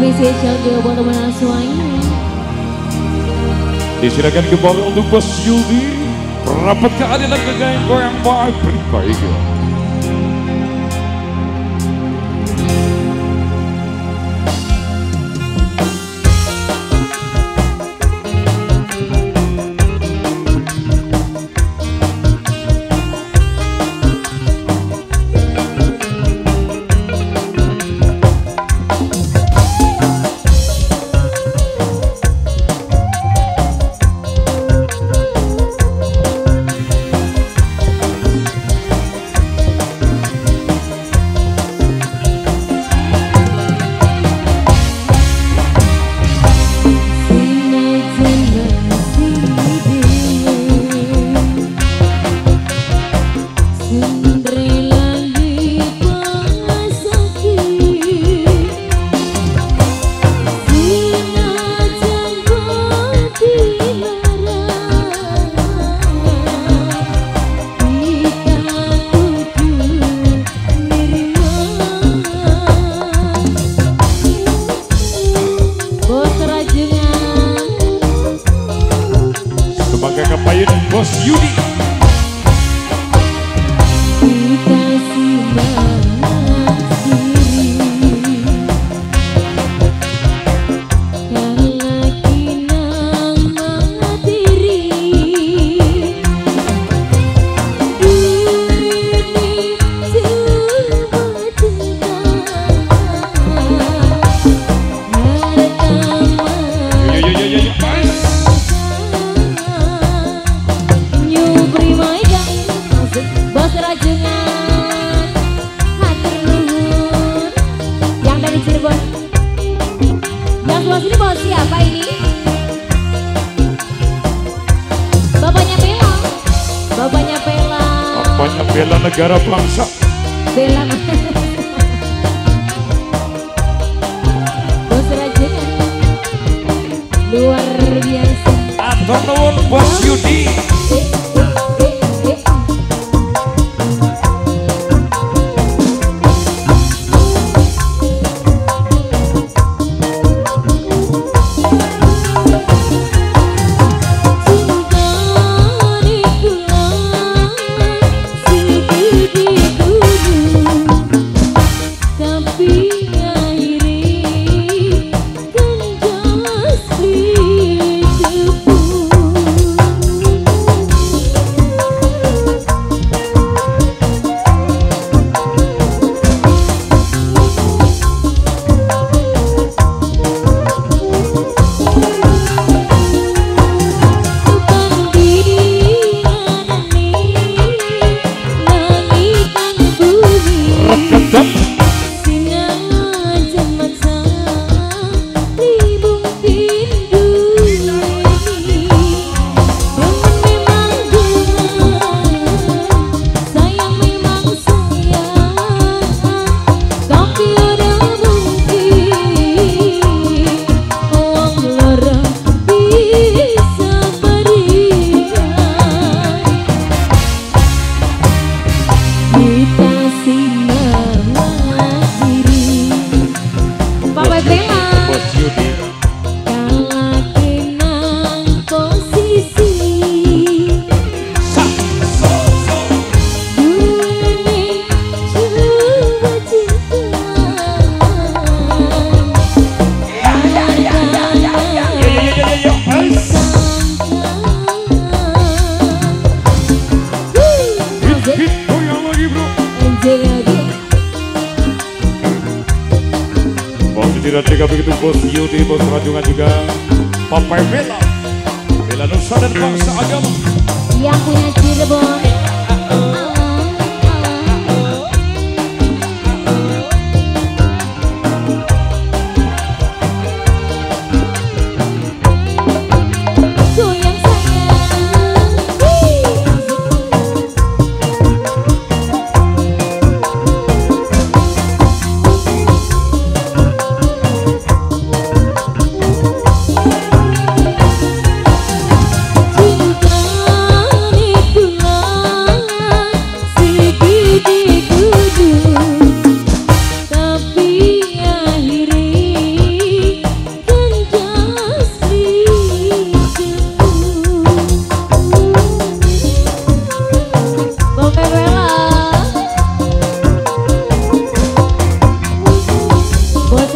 Spesial juga kembali untuk Bos Yudi. Rapat keadilan kegayaan goyang baik pribadi. Sebelah sini bawa siapa ini? Bapaknya Bella. Bapaknya Bella. Bapaknya Bella negara bangsa. Bella. Bos Raja. Luar biasa. Atau Bos Yudi. Begitu bos Yudi, bos Rajungan juga. Papai Bella. Bella Nusa dan bangsa agama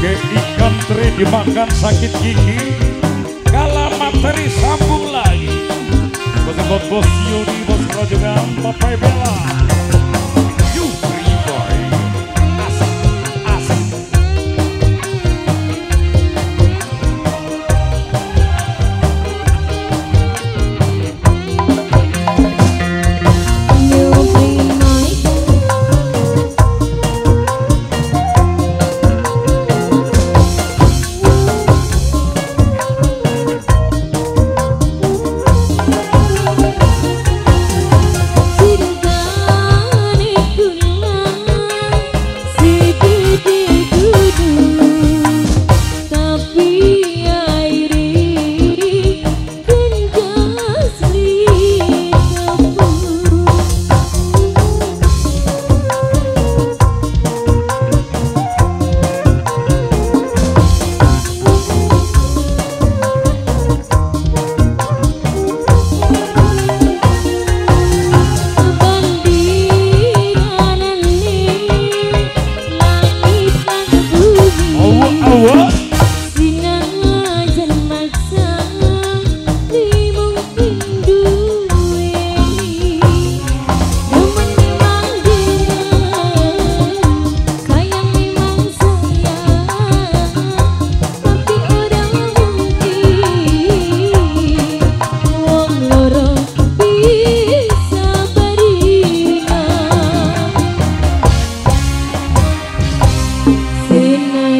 Ke ikan teri dimakan sakit gigi. Kalah materi sambung lagi. Bos-bos Yudi, bos kerojokan, Bapak Bella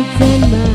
legs and my